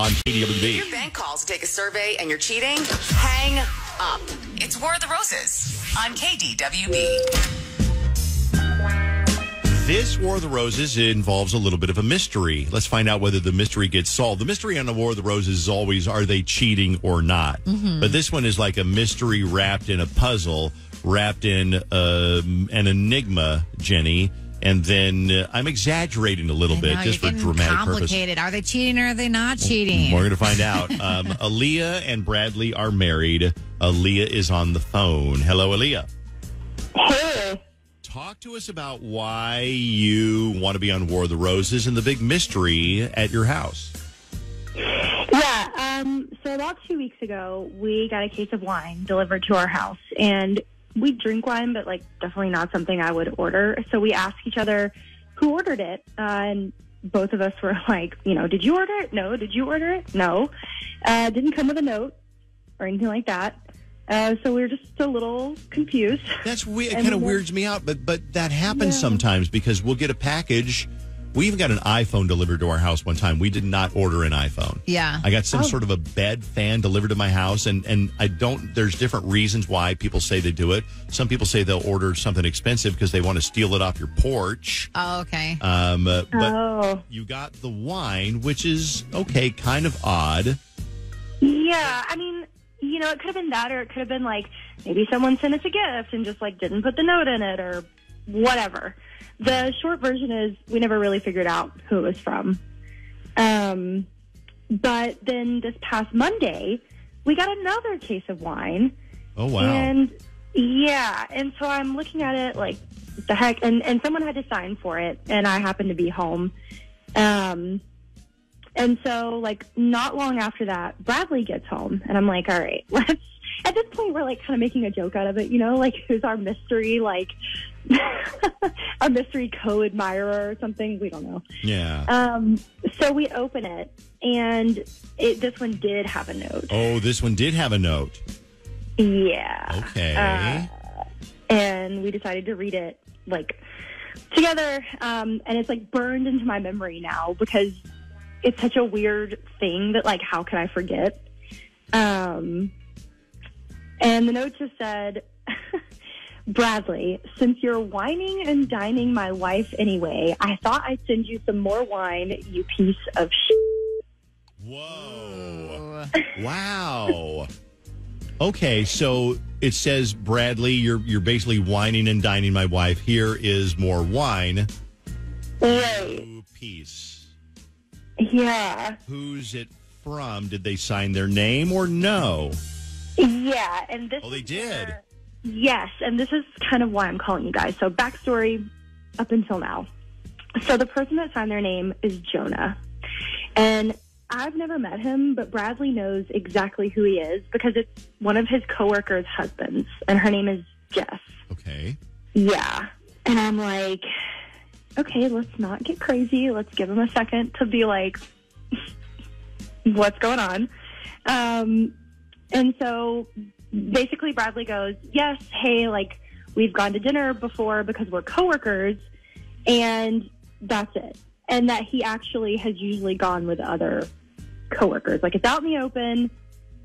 on If KDWB. your bank calls to take a survey and you're cheating, hang up. It's War of the Roses on KDWB. This War of the Roses involves a little bit of a mystery. Let's find out whether the mystery gets solved. The mystery on the War of the Roses is always are they cheating or not? But this one is like a mystery wrapped in a puzzle, wrapped in um, an enigma, Jenny. And then uh, I'm exaggerating a little I bit know, just for you're getting dramatic purpose. complicated. Are they cheating or are they not cheating? We're going to find out. Um, Aliyah and Bradley are married. Aliyah is on the phone. Hello, Aliyah. Hey. Talk to us about why you want to be on War of the Roses and the big mystery at your house. Yeah, um, so about two weeks ago, we got a case of wine delivered to our house. And we drink wine, but like definitely not something I would order. So we asked each other who ordered it. Uh, and both of us were like, you know, did you order it? No. Did you order it? No. Uh, didn't come with a note or anything like that. Uh, so we were just a little confused. That's weird. It kind of weirds me out, but but that happens Yeah. sometimes because we'll get a package. We even got an iPhone delivered to our house one time. We did not order an iPhone. Yeah. I got some Oh. sort of a bed fan delivered to my house, and and I don't. There's different reasons why people say they do it. Some people say they'll order something expensive because they want to steal it off your porch. Oh, okay. Um, uh, but oh. you got the wine, which is okay, kind of odd. Yeah, I mean, you know, it could have been that, or it could have been like maybe someone sent us a gift and just like didn't put the note in it, or whatever. The short version is we never really figured out who it was from. Um, but then this past Monday, we got another case of wine, Oh wow! and yeah, and so I'm looking at it like the heck, and and someone had to sign for it, and I happened to be home. Um, and so like not long after that, Bradley gets home, and I'm like, all right, let's. At this point, we're like kind of making a joke out of it, you know, like who's our mystery, like our mystery co-admirer or something. We don't know. yeah. Um, so we open it, and it this one did have a note. oh, this one did have a note. Yeah. Okay. Uh, and we decided to read it like together. Um, and it's like burned into my memory now because it's such a weird thing that like how can I forget? Um, and the note just said, Bradley, since you're whining and dining my wife anyway, I thought I'd send you some more wine, you piece of shit. Whoa! Wow. Okay, so it says Bradley, you're you're basically whining and dining my wife. Here is more wine. Right. Peace. Yeah. Who's it from? Did they sign their name or no? Yeah. And this Oh, they did. where- Yes, and this is kind of why I'm calling you guys. So, backstory up until now. So, the person that signed their name is Jonah. And I've never met him, but Bradley knows exactly who he is because it's one of his coworkers' husbands, and her name is Jess. Okay. Yeah. And I'm like, okay, let's not get crazy. Let's give him a second to be like, what's going on? Um, and so basically, Bradley goes, yes, hey, like, we've gone to dinner before because we're coworkers, and that's it. And that he actually has usually gone with other coworkers. Like, it's out in the open.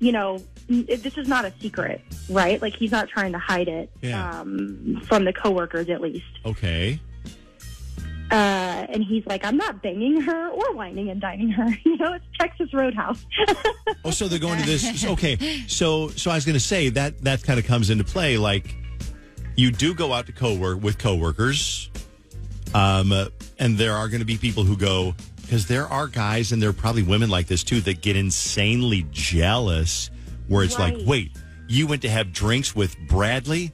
You know, this is not a secret, right? Like, he's not trying to hide it Yeah. um, from the coworkers, at least. Okay. Uh, and he's like, I'm not banging her or whining and dining her. You know, it's Texas Roadhouse. Oh, so they're going to this. Okay, so so I was going to say that that kind of comes into play. Like, you do go out to co-work with coworkers, um, and there are going to be people who go because there are guys and there are probably women like this too that get insanely jealous. Where it's like, wait, you went to have drinks with Bradley?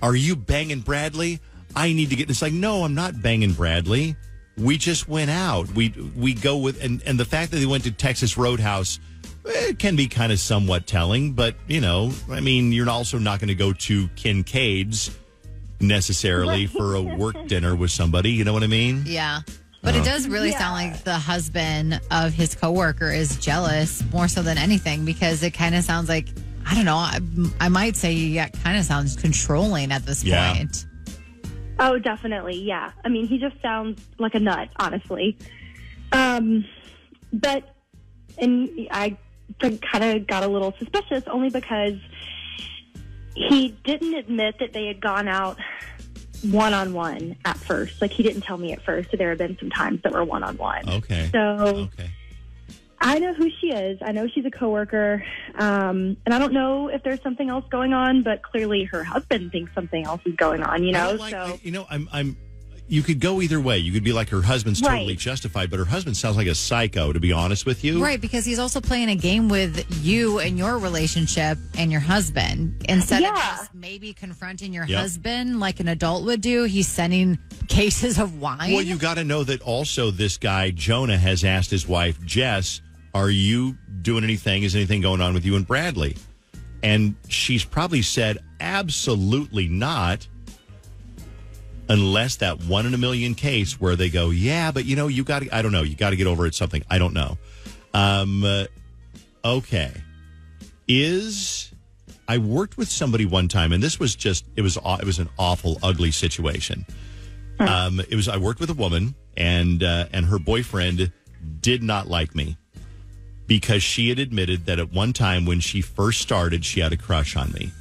Are you banging Bradley? I need to get. It's like, no, I'm not banging Bradley. We just went out. We we go with and and the fact that they went to Texas Roadhouse eh, can be kind of somewhat telling. But you know, I mean, you're also not going to go to Kincaid's necessarily for a work dinner with somebody. You know what I mean? Yeah. But it does really sound like the husband of his coworker is jealous more so than anything because it kind of sounds like I don't know. I, I might say yeah, kind of sounds controlling at this Yeah. point. Oh, definitely. Yeah. I mean, he just sounds like a nut, honestly. Um, but and I kind of got a little suspicious only because he didn't admit that they had gone out one on one at first. Like he didn't tell me at first. So there have been some times that were one on one. Okay. So Okay. I know who she is. I know she's a coworker, um, and I don't know if there's something else going on. But clearly, her husband thinks something else is going on. You know, like- so you know, I'm, I'm. You could go either way. You could be like her husband's totally justified, but her husband sounds like a psycho. To be honest with you, Right, because he's also playing a game with you and your relationship and your husband. Instead of just maybe confronting your Yep. husband like an adult would do, he's sending cases of wine. Well, you got to know that also this guy Jonah has asked his wife Jess, "Are you doing anything? Is anything going on with you and Bradley?" And she's probably said, "Absolutely not." Unless that one in a million case where they go, yeah, but you know, you got to, I don't know, you got to get over it. Something I don't know. Um, uh, okay, is I worked with somebody one time, and this was just it was it was an awful, ugly situation. Um, it was I worked with a woman, and uh, and her boyfriend did not like me because she had admitted that at one time when she first started, she had a crush on me,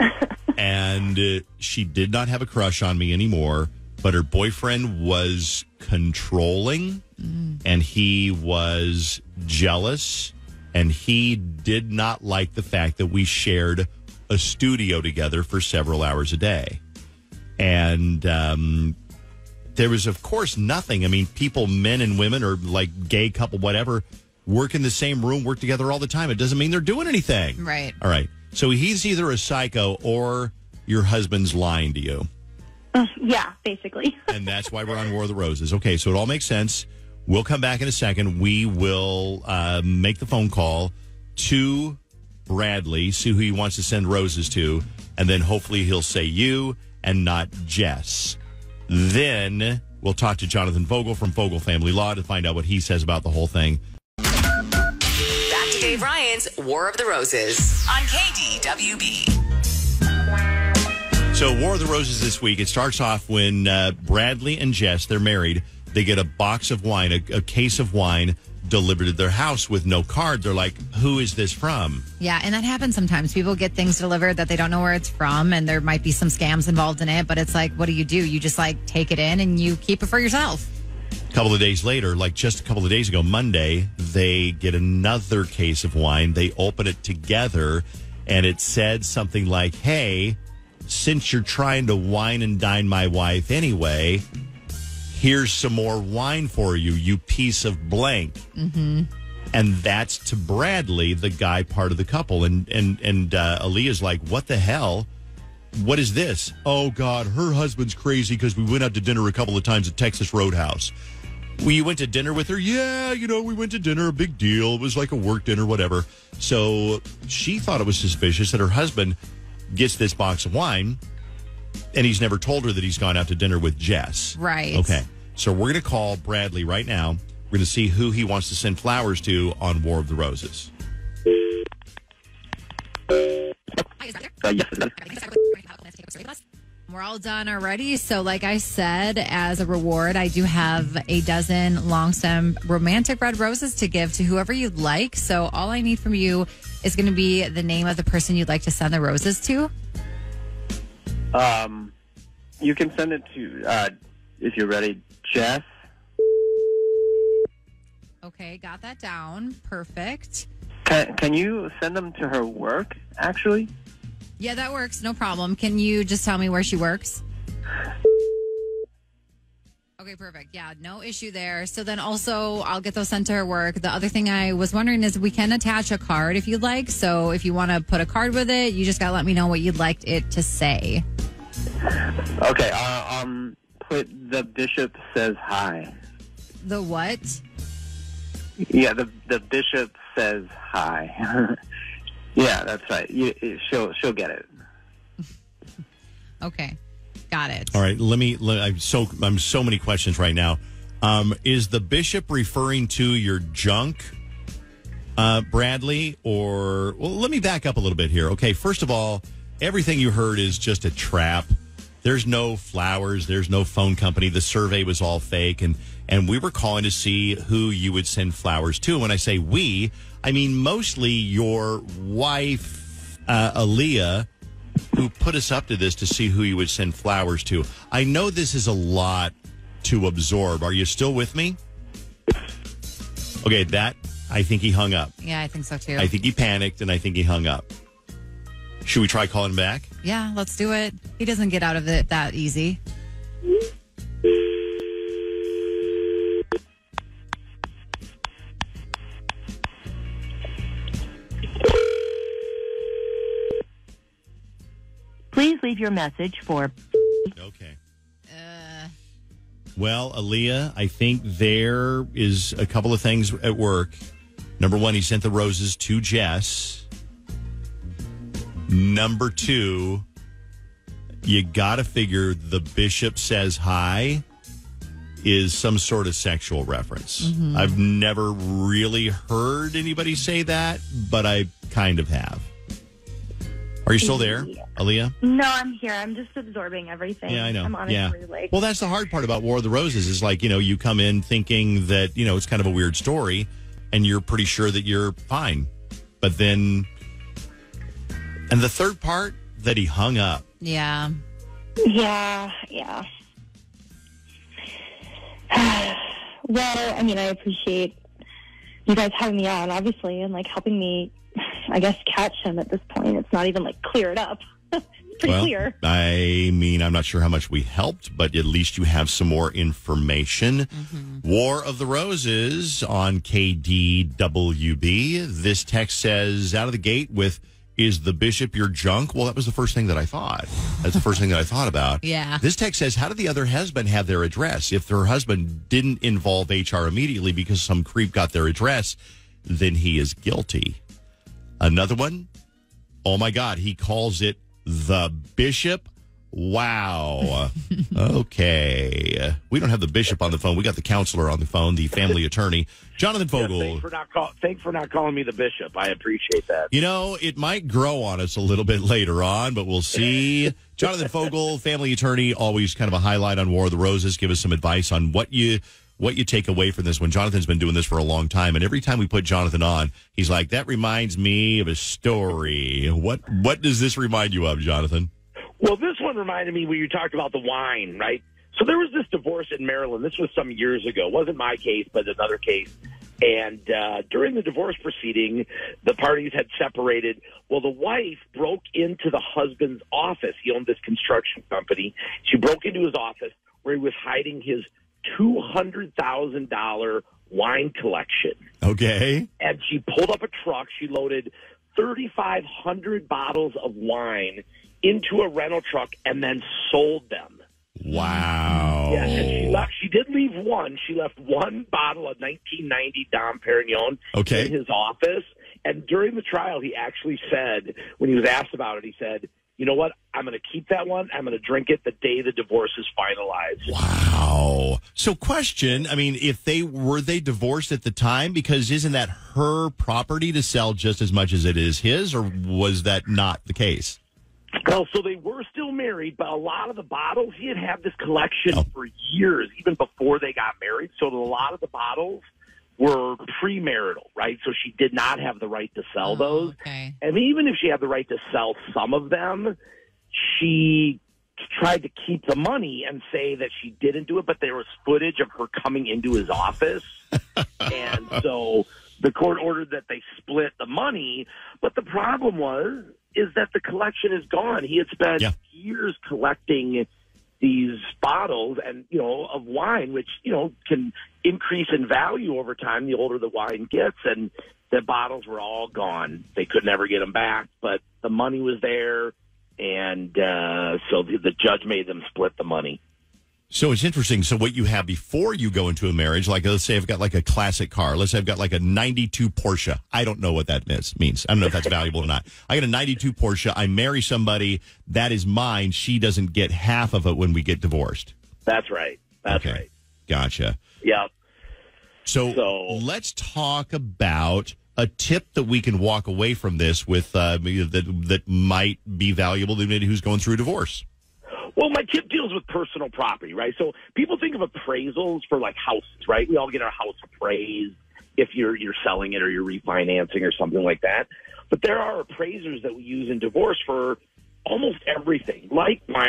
and uh, she did not have a crush on me anymore. But her boyfriend was controlling, and he was jealous, and he did not like the fact that we shared a studio together for several hours a day. And um, there was of course nothing. I mean people men and women or like gay couple whatever work in the same room work together all the time. It doesn't mean they're doing anything. Right. all right. So he's either a psycho or your husband's lying to you. Yeah, basically. and that's why we're on war of the roses. Okay so it all makes sense. We'll come back in a second. We will uh, make the phone call to bradley see who he wants to send roses to and then hopefully he'll say you and not jess. Then we'll talk to jonathan fogel from fogel family law to find out what he says about the whole thing. Back to Dave Ryan's War of the Roses on KDWB. So, War of the Roses this week, it starts off when uh, Bradley and Jess, they're married, they get a box of wine, a, a case of wine delivered to their house with no card. They're like, who is this from? Yeah, and that happens sometimes. People get things delivered that they don't know where it's from, and there might be some scams involved in it. But it's like, what do you do? You just like take it in and you keep it for yourself. A couple of days later, like just a couple of days ago, Monday, they get another case of wine. They open it together, and it said something like, hey, since you're trying to wine and dine my wife anyway, here's some more wine for you, you piece of blank. Mm-hmm. And that's to Bradley, the guy part of the couple. And and and uh, Aliyah's like, what the hell? What is this? Oh God, her husband's crazy because we went out to dinner a couple of times at Texas Roadhouse. We went to dinner with her. Yeah, you know, we went to dinner, a big deal. It was like a work dinner, whatever. So she thought it was suspicious that her husband gets this box of wine and he's never told her that he's gone out to dinner with Jess. Right. Okay. So we're going to call Bradley right now. We're going to see who he wants to send flowers to on War of the Roses. We're all done already. So, like I said, as a reward, I do have a dozen long stem romantic red roses to give to whoever you'd like. So, all I need from you is going to be the name of the person you'd like to send the roses to. Um, you can send it to, uh, if you're ready, Jess. Okay, got that down. Perfect. Can, can you send them to her work, actually? Yeah, that works. No problem. Can you just tell me where she works? Okay, perfect. Yeah, no issue there. So then also, I'll get those sent to her work. The other thing I was wondering is we can attach a card if you'd like. So if you want to put a card with it, you just got to let me know what you'd like it to say. Okay, uh, um, put the bishop says hi. The what? Yeah, the the bishop says hi. yeah, that's right. You, she'll she'll get it. Okay, got it. All right, let me. Let, I'm so I'm so many questions right now. Um, is the bishop referring to your junk, uh, Bradley, or well? Let me back up a little bit here. Okay, first of all, everything you heard is just a trap there's no flowers, there's no phone company. The survey was all fake, and and we were calling to see who you would send flowers to. When I say we, I mean mostly your wife, uh, Aliyah, who put us up to this to see who you would send flowers to. I know this is a lot to absorb. Are you still with me? Okay, that I think he hung up. Yeah, I think so too. I think he panicked, and I think he hung up. Should we try calling back? yeah, let's do it. He doesn't get out of it that easy. Leave your message for Okay. Well, Aliyah, I think there is a couple of things at work. Number one, he sent the roses to Jess. Number two, you got to figure the bishop says hi is some sort of sexual reference. Mm-hmm. I've never really heard anybody say that, but I kind of have. Are you still there, Aliyah? No, I'm here. I'm just absorbing everything. Yeah, I know. I'm honestly yeah. like, well, that's the hard part about War of the Roses is like, you know, you come in thinking that, you know, it's kind of a weird story and you're pretty sure that you're fine. But then, and the third part that he hung up. Yeah. yeah, yeah. well, I mean, I appreciate you guys having me on, obviously, and like helping me, I guess, catch him at this point. It's not even like clear it up. It's pretty well, clear. I mean, I'm not sure how much we helped, but at least you have some more information. Mm-hmm. War of the Roses on KDWB. This text says out of the gate with is the bishop your junk? Well, that was the first thing that I thought. That's the first thing that I thought about. Yeah. This text says, How did the other husband have their address? If her husband didn't involve HR immediately because some creep got their address, then he is guilty. Another one, oh my God, he calls it the bishop. Wow. okay. We don't have the bishop on the phone. We got the counselor on the phone, the family attorney, Jonathan Yeah, Fogel. thanks for not call, thanks for not calling me the bishop. I appreciate that. You know, it might grow on us a little bit later on, but we'll see. Jonathan Fogel, family attorney, always kind of a highlight on War of the Roses. Give us some advice on what you what you take away from this one. Jonathan's been doing this for a long time, and every time we put Jonathan on, he's like, "That reminds me of a story." What what does this remind you of, Jonathan? Well, this one reminded me when you talked about the wine, right? So there was this divorce in Maryland. This was some years ago. It wasn't my case, but another case. And uh, during the divorce proceeding, the parties had separated. Well, the wife broke into the husband's office. He owned this construction company. She broke into his office where he was hiding his two hundred thousand dollar wine collection. Okay, and she pulled up a truck. She loaded 3,500 bottles of wine into a rental truck and then sold them. wow. Yeah, and she left. She did leave one. She left one bottle of 1990 Dom Perignon Okay. in his office. And during the trial, he actually said, when he was asked about it, he said, "You know what? I'm going to keep that one. I'm going to drink it the day the divorce is finalized." Wow. So question, I mean, if they were they divorced at the time because isn't that her property to sell just as much as it is his or was that not the case? Well, so they were still married, but a lot of the bottles he had had this collection Oh. for years, even before they got married. So a lot of the bottles were premarital, right? So she did not have the right to sell oh, those. Okay. And even if she had the right to sell some of them, she tried to keep the money and say that she didn't do it, but there was footage of her coming into his office. and so the court ordered that they split the money. But the problem was is that the collection is gone. He had spent Yeah. years collecting these bottles and you know of wine which you know can increase in value over time the older the wine gets and the bottles were all gone they could never get them back but the money was there and uh so the, the judge made them split the money So it's interesting. So what you have before you go into a marriage, like let's say I've got like a classic car. Let's say I've got like a 92 Porsche. I don't know what that is, means. I don't know if that's valuable or not. I got a 92 Porsche. I marry somebody. That is mine. She doesn't get half of it when we get divorced. that's right that's okay. right Gotcha. Yeah So, So- let's talk about a tip that we can walk away from this with uh, that that might be valuable to anybody who's going through a divorce. Well, my tip deals with personal property, right? So people think of appraisals for like houses, right? We all get our house appraised if you're you're selling it or you're refinancing or something like that. But there are appraisers that we use in divorce for almost everything, like my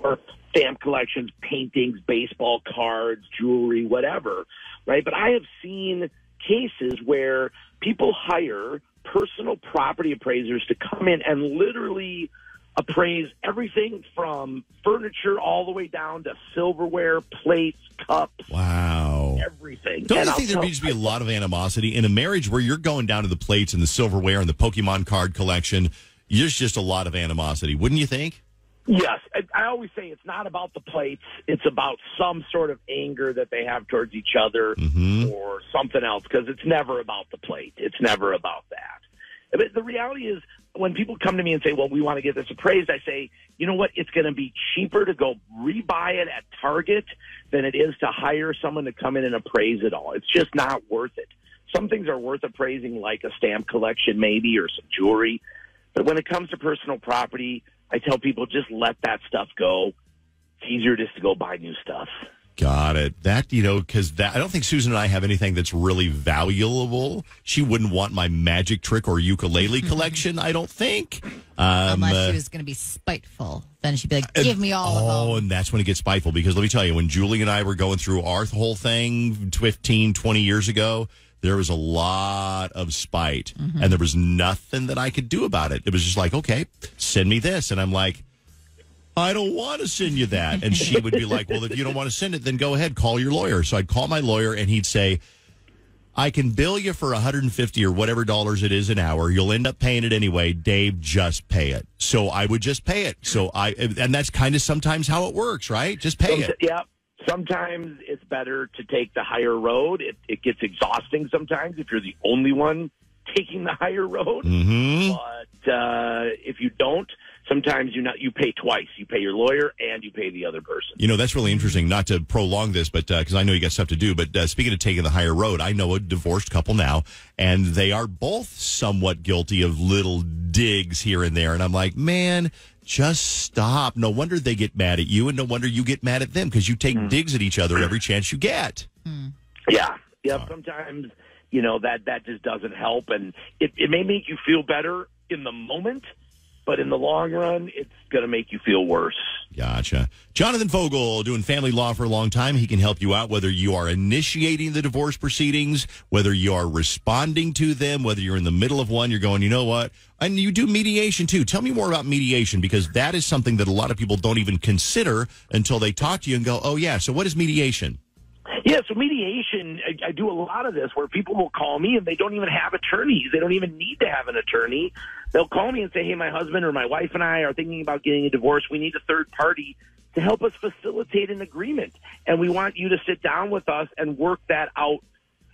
or stamp collections, paintings, baseball cards, jewelry, whatever, right? But I have seen cases where people hire personal property appraisers to come in and literally appraise everything from furniture all the way down to silverware, plates, cups, Wow. everything. Don't And you I'll think there needs to be a lot of animosity in a marriage where you're going down to the plates and the silverware and the Pokemon card collection? There's just a lot of animosity, wouldn't you think? Yes, I, I always say it's not about the plates. It's about some sort of anger that they have towards each other Mm-hmm. or something else because it's never about the plate. It's never about that. But the reality is, when people come to me and say, "Well, we want to get this appraised," I say, "You know what? It's going to be cheaper to go rebuy it at Target than it is to hire someone to come in and appraise it all. It's just not worth it. Some things are worth appraising, like a stamp collection, maybe, or some jewelry. But when it comes to personal property, I tell people just let that stuff go. It's easier just to go buy new stuff. Got it. That you know, because that I don't think Susan and I have anything that's really valuable. She wouldn't want my magic trick or ukulele collection. I don't think. Um, Unless uh, she was going to be spiteful, then she'd be like, "Give me all oh, of them." and that's when it gets spiteful because let me tell you, when Julie and I were going through our whole thing 15, 20 years ago, there was a lot of spite Mm-hmm. and there was nothing that I could do about it. It was just like, okay, send me this. And I'm like, I don't want to send you that. And she would be like, well, if you don't want to send it, then go ahead, call your lawyer. So I'd call my lawyer and he'd say, I can bill you for 150 or whatever dollars it is an hour. You'll end up paying it anyway. Dave, just pay it. So I would just pay it. So I, and that's kind of sometimes how it works, right? Just pay it. Yeah. Sometimes it's better to take the higher road. It, it gets exhausting sometimes if you're the only one taking the higher road. hmm But uh, if you don't, sometimes you not you pay twice. You pay your lawyer and you pay the other person. You know, that's really interesting. Not to prolong this, but because I know you got stuff to do. But uh, speaking of taking the higher road, I know a divorced couple now, and they are both somewhat guilty of little digs here and there. And I'm like, man, just stop. No wonder they get mad at you, and no wonder you get mad at them because you take hmm. digs at each other every chance you get. Hmm. Yeah, yeah. Sometimes you know that that just doesn't help, and it, it may make you feel better in the moment, but in the long run, it's going to make you feel worse. Gotcha. Jonathan Fogel, doing family law for a long time. He can help you out whether you are initiating the divorce proceedings, whether you are responding to them, whether you're in the middle of one, you're going, you know what? And you do mediation too. Tell me more about mediation because that is something that a lot of people don't even consider until they talk to you and go, oh, yeah. So what is mediation? Yeah, so mediation, I, I do a lot of this where people will call me and they don't even have attorneys. They don't even need to have an attorney. They'll call me and say, hey, my husband or my wife and I are thinking about getting a divorce. We need a third party to help us facilitate an agreement. And we want you to sit down with us and work that out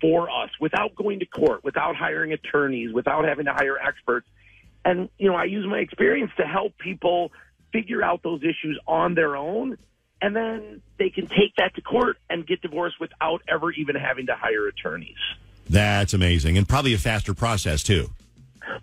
for us without going to court, without hiring attorneys, without having to hire experts. And, you know, I use my experience to help people figure out those issues on their own and then they can take that to court and get divorced without ever even having to hire attorneys. That's amazing. And probably a faster process too.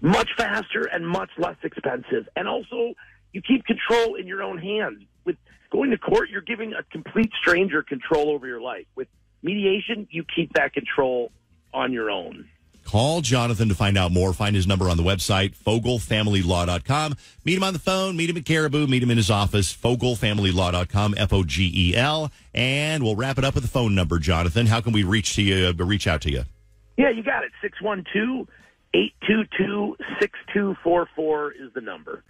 Much faster and much less expensive. And also, you keep control in your own hands. With going to court, you're giving a complete stranger control over your life. With mediation, you keep that control on your own. Call Jonathan to find out more. Find his number on the website, fogelfamilylaw.com. Meet him on the phone, meet him at Caribou, meet him in his office, fogelfamilylaw.com, F O G E L. And we'll wrap it up with the phone number, Jonathan. How can we reach to you, uh, reach out to you? Yeah, you got it. 612 822 6244 is the number.